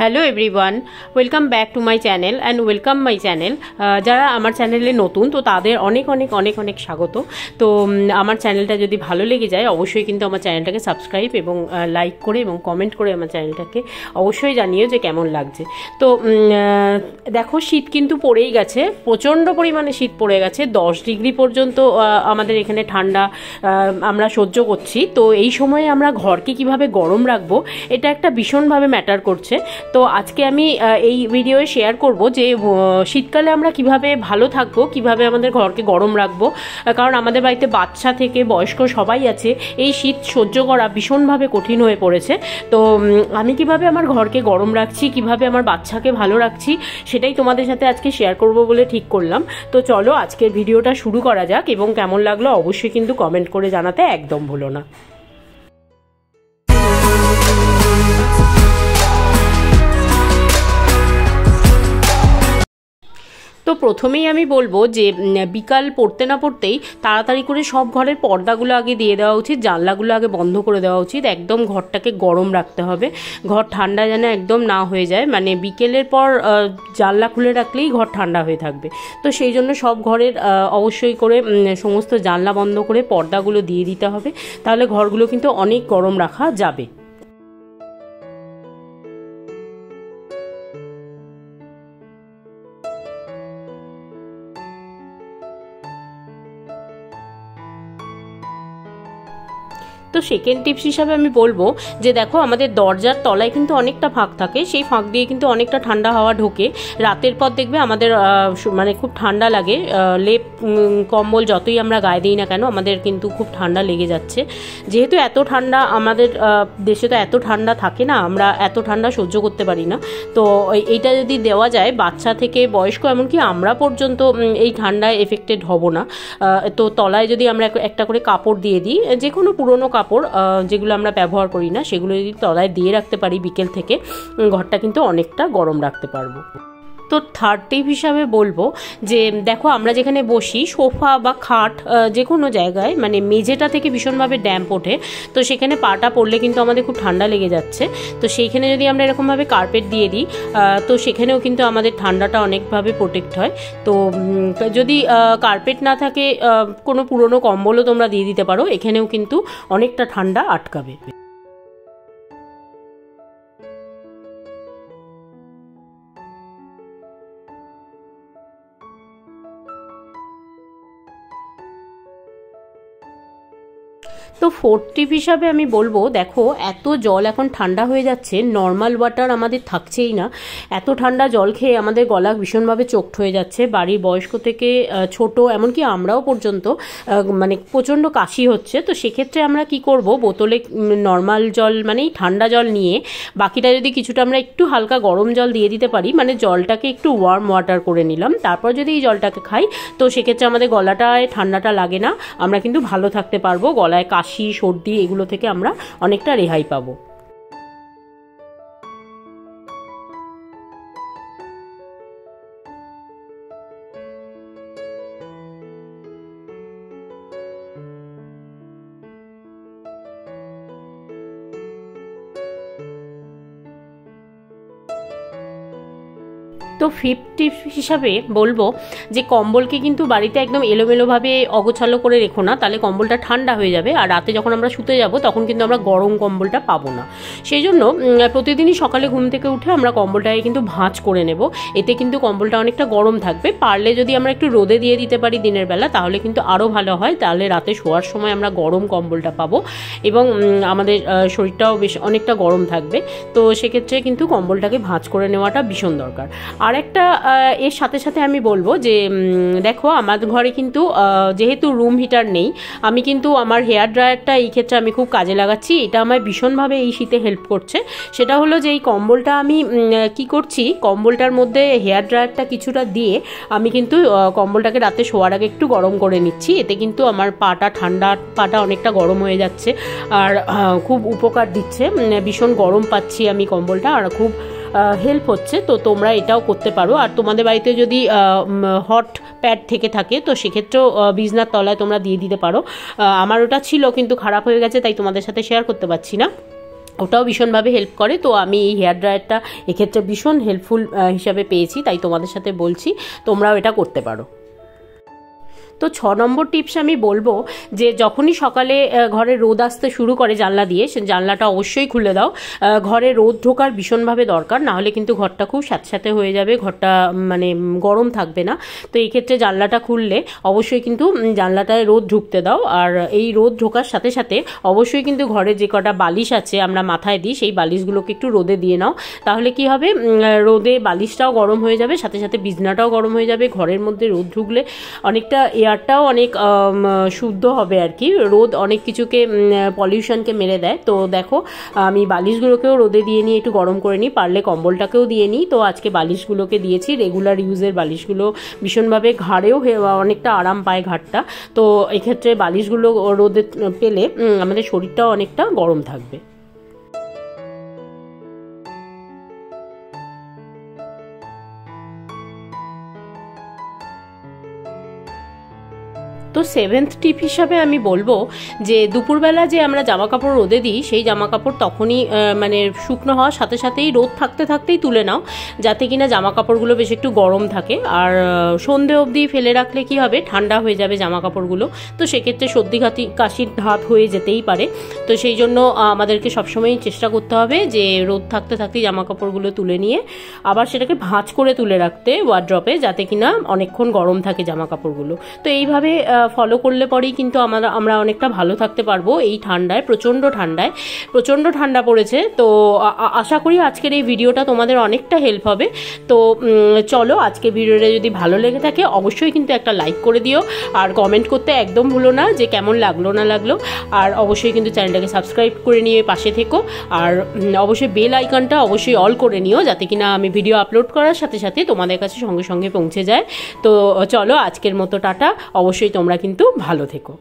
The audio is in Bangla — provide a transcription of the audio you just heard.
Hello everyone welcome back to my channel and welcome my channel যারা আমার চ্যানেলে নতুন, তো তাদের অনেক অনেক অনেক অনেক স্বাগত। তো আমার চ্যানেলটা যদি ভালো লেগে যায়, অবশ্যই কিন্তু আমার চ্যানেলটাকে সাবস্ক্রাইব এবং লাইক করে এবং কমেন্ট করে আমার চ্যানেলটাকে অবশ্যই জানিও যে কেমন লাগছে। তো দেখো, শীত কিন্তু পড়েই গেছে। প্রচণ্ড পরিমাণে শীত পড়ে গেছে। দশ ডিগ্রি পর্যন্ত আমাদের এখানে ঠান্ডা আমরা সহ্য করছি। তো এই সময়ে আমরা ঘরকে কীভাবে গরম রাখব, এটা একটা ভীষণভাবে ম্যাটার করছে। তো আজকে আমি এই ভিডিওয়ে শেয়ার করব যে শীতকালে আমরা কীভাবে ভালো থাকব, কীভাবে আমাদের ঘরকে গরম রাখব কারণ আমাদের বাড়িতে বাচ্চা থেকে বয়স্ক সবাই আছে, এই শীত সহ্য করা ভীষণভাবে কঠিন হয়ে পড়েছে। তো আমি কীভাবে আমার ঘরকে গরম রাখছি, কীভাবে আমার বাচ্চাকে ভালো রাখছি, সেটাই তোমাদের সাথে আজকে শেয়ার করব বলে ঠিক করলাম। তো চলো, আজকের ভিডিওটা শুরু করা যাক এবং কেমন লাগল অবশ্যই কিন্তু কমেন্ট করে জানাতে একদম ভুলো না। প্রথমেই আমি বলব যে বিকাল পড়তে না পড়তেই তাড়াতাড়ি করে সব ঘরের পর্দাগুলো আগে দিয়ে দেওয়া উচিত, জানলাগুলো আগে বন্ধ করে দেওয়া উচিত। একদম ঘরটাকে গরম রাখতে হবে। ঘর ঠান্ডা যেন একদম না হয়ে যায়। মানে বিকেলের পর জানলা খুলে রাখলেই ঘর ঠান্ডা হয়ে থাকবে। তো সেই জন্য সব ঘরের অবশ্যই করে সমস্ত জানলা বন্ধ করে পর্দাগুলো দিয়ে দিতে হবে। তাহলে ঘরগুলো কিন্তু অনেক গরম রাখা যাবে। তো সেকেন্ড টিপস হিসাবে আমি বলব যে দেখো, আমাদের দরজার তলায় কিন্তু অনেকটা ফাঁক থাকে। সেই ফাঁক দিয়ে কিন্তু অনেকটা ঠান্ডা হাওয়া ঢোকে। রাতের পর দেখবে আমাদের মানে খুব ঠান্ডা লাগে। লেপ কম্বল যতই আমরা গায়ে দিই না কেন, আমাদের কিন্তু খুব ঠান্ডা লেগে যাচ্ছে। যেহেতু এত ঠান্ডা, আমাদের দেশে তো এত ঠান্ডা থাকে না, আমরা এত ঠান্ডা সহ্য করতে পারি না। তো এইটা যদি দেওয়া যায়, বাচ্চা থেকে বয়স্ক, এমনকি আমরা পর্যন্ত এই ঠান্ডায় এফেক্টেড হব না। তো তলায় যদি আমরা এক- একটা করে কাপড় দিয়ে দিই যে কোনো পুরনো কাপড় আহ, যেগুলো আমরা ব্যবহার করি না সেগুলো যদি তলায় দিয়ে রাখতে পারি বিকেল থেকে ঘরটা কিন্তু অনেকটা গরম রাখতে পারব। তো থার্ড টিপ হিসাবে বলব যে, দেখো আমরা যেখানে বসি, সোফা বা খাট যে কোনো জায়গায় মানে মেঝেটা থেকে ভীষণভাবে ড্যাম্প ওঠে, তো সেখানে পাটা পড়লে কিন্তু আমাদের খুব ঠান্ডা লেগে যাচ্ছে। তো সেইখানে যদি আমরা এরকমভাবে কার্পেট দিয়ে দিই তো সেখানেও কিন্তু আমাদের ঠান্ডাটা অনেকভাবে প্রোটেক্ট হয়। তো যদি কার্পেট না থাকে কোনো পুরনো কম্বলও তোমরা দিয়ে দিতে পারো, এখানেও কিন্তু অনেকটা ঠান্ডা আটকাবে। তো ফোর্থ টিপ হিসাবে আমি বলব, দেখো, এত জল এখন ঠান্ডা হয়ে যাচ্ছে নর্মাল ওয়াটার আমাদের থাকছেই না। এত ঠান্ডা জল খেয়ে আমাদের গলা ভীষণভাবে চোখট হয়ে যাচ্ছে। বাড়ির বয়স্ক থেকে ছোট, এমনকি আমরাও পর্যন্ত মানে প্রচণ্ড কাশি হচ্ছে। তো সেক্ষেত্রে আমরা কি করব, বোতলে নর্মাল জল, মানেই ঠান্ডা জল নিয়ে, বাকিটা যদি কিছুটা আমরা একটু হালকা গরম জল দিয়ে দিতে পারি মানে জলটাকে একটু ওয়ার্ম ওয়াটার করে নিলাম। তারপর যদি এই জলটাকে খাই, তো সেক্ষেত্রে আমাদের গলাটায় ঠান্ডাটা লাগে না। আমরা কিন্তু ভালো থাকতে পারব, গলায় কাশি সর্দি এগুলো থেকে আমরা অনেকটা রেহাই পাবো। তো ফিফটি হিসাবে বলব যে কম্বলকে কিন্তু বাড়িতে একদম এলোমেলোভাবে অগোছালো করে রেখো না, তাহলে কম্বলটা ঠান্ডা হয়ে যাবে আর রাতে যখন আমরা শুতে যাব তখন কিন্তু আমরা গরম কম্বলটা পাবো না। সেই জন্য প্রতিদিনই সকালে ঘুম থেকে উঠে আমরা কম্বলটাকে কিন্তু ভাঁজ করে নেব। এতে কিন্তু কম্বলটা অনেকটা গরম থাকবে। পারলে যদি আমরা একটু রোদে দিয়ে দিতে পারি দিনের বেলা, তাহলে কিন্তু আরও ভালো হয়। তাহলে রাতে শোয়ার সময় আমরা গরম কম্বলটা পাবো এবং আমাদের শরীরটাও বেশ অনেকটা গরম থাকবে। তো সেক্ষেত্রে কিন্তু কম্বলটাকে ভাঁজ করে নেওয়াটা ভীষণ দরকার। আর আহ, এর সাথে সাথে আমি বলব যে দেখো আমার ঘরে কিন্তু যেহেতু রুম হিটার নেই আমি কিন্তু আমার হেয়ার ড্রায়ারটা এই ক্ষেত্রে আমি খুব কাজে লাগাচ্ছি। এটা আমায় ভীষণভাবে এই শীতে হেল্প করছে। সেটা হলো যে এই কম্বলটা আমি কি করছি কম্বলটার মধ্যে হেয়ার ড্রায়ারটা কিছুটা দিয়ে আমি কিন্তু কম্বলটাকে রাতে শোয়ার আগে একটু গরম করে নিচ্ছি। এতে কিন্তু আমার পাটা ঠান্ডা পাটা অনেকটা গরম হয়ে যাচ্ছে। আর খুব উপকার দিচ্ছে। ভীষণ গরম পাচ্ছি আমি কম্বলটা। আর খুব হেল্প হচ্ছে, তো তোমরা এটাও করতে পারো। আর তোমাদের বাড়িতে যদি হট প্যাড থেকে থাকে, তো সেক্ষেত্রেও বিজনার তলায় তোমরা দিয়ে দিতে পারো। আমার ওটা ছিল, কিন্তু খারাপ হয়ে গেছে, তাই তোমাদের সাথে শেয়ার করতে পারছি না। ওটাও ভীষণভাবে হেল্প করে, তো আমি এই হেয়ার ড্রায়ারটা এক্ষেত্রে ভীষণ হেল্পফুল হিসাবে পেয়েছি, তাই তোমাদের সাথে বলছি, তোমরাও এটা করতে পারো। তো ছ নম্বর টিপস আমি বলব যে যখনই সকালে ঘরে রোদ আসতে শুরু করে জানলা দিয়ে, সে জানলাটা অবশ্যই খুলে দাও। ঘরে রোদ ঢোকার ভীষণভাবে দরকার, না হলে কিন্তু ঘরটা খুব স্যাঁতস্যাঁতে হয়ে যাবে, ঘরটা মানে গরম থাকবে না। তো এই ক্ষেত্রে জানলাটা খুললে অবশ্যই কিন্তু জানলাটায় রোদ ঢুকতে দাও। আর এই রোদ ঢোকার সাথে সাথে অবশ্যই কিন্তু ঘরে যে কটা বালিশ আছে আমরা মাথায় দিই, সেই বালিশগুলোকে একটু রোদে দিয়ে নাও। তাহলে কি হবে? রোদে বালিশটাও গরম হয়ে যাবে, সাথে সাথে বিছনাটাও গরম হয়ে যাবে। ঘরের মধ্যে রোদ ঢুকলে অনেকটা এয়ারটাও অনেক শুদ্ধ হবে আর কি। রোদ অনেক কিছুকে পলিউশনকে মেরে দেয়। তো দেখো, আমি বালিশগুলোকেও রোদে দিয়ে নিয়ে একটু গরম করে নিই, পারলে কম্বলটাকেও দিয়ে নিই। তো আজকে বালিশগুলোকে দিয়েছি রেগুলার ইউজের বালিশগুলো ভীষণভাবে ঘাড়েও অনেকটা আরাম পায় ঘাটটা। তো এক্ষেত্রে বালিশগুলো রোদে পেলে আমাদের শরীরটাও অনেকটা গরম থাকবে। সেভেন্থ টিপ হিসাবে আমি বলব যে দুপুরবেলা যে আমরা জামা কাপড় রোদে দিই, সেই জামা কাপড় তখনই মানে শুকনো হওয়ার সাথে সাথেই রোদ থাকতে থাকতেই তুলে নাও, যাতে কিনা জামা কাপড়গুলো বেশ একটু গরম থাকে। আর সন্ধে অবধি ফেলে রাখলে কি হবে? ঠান্ডা হয়ে যাবে জামা কাপড়গুলো তো সেক্ষেত্রে সর্দি খাতি কাশির ধাত হয়ে যেতেই পারে। তো সেই জন্য আমাদেরকে সবসময়ই চেষ্টা করতে হবে যে রোদ থাকতে থাকতেই জামা কাপড়গুলো তুলে নিয়ে, আবার সেটাকে ভাঁজ করে তুলে রাখতে ওয়ার্ড্রপে যাতে কিনা অনেকক্ষণ গরম থাকে জামা কাপড়গুলো তো এইভাবে ফলো করলে পরেই কিন্তু আমরা আমরা অনেকটা ভালো থাকতে পারব এই ঠান্ডায়, প্রচণ্ড ঠান্ডায়। প্রচণ্ড ঠান্ডা পড়েছে, তো আশা করি আজকের এই ভিডিওটা তোমাদের অনেকটা হেল্প হবে। তো চলো আজকে ভিডিওটা যদি ভালো লেগে থাকে, অবশ্যই কিন্তু একটা লাইক করে দিও। আর কমেন্ট করতে একদম ভুলো না যে কেমন লাগল না লাগল। আর অবশ্যই কিন্তু চ্যানেলটাকে সাবস্ক্রাইব করে নিয়ে পাশে থেকো। আর অবশ্যই বেল আইকনটা অবশ্যই অল করে নিও, যাতে কিনা আমি ভিডিও আপলোড করার সাথে সাথে তোমাদের কাছে সঙ্গে সঙ্গে পৌঁছে যায়। তো, চলো আজকের মতো, টাটা। অবশ্যই তোমরা কিন্তু ভালো থেকো।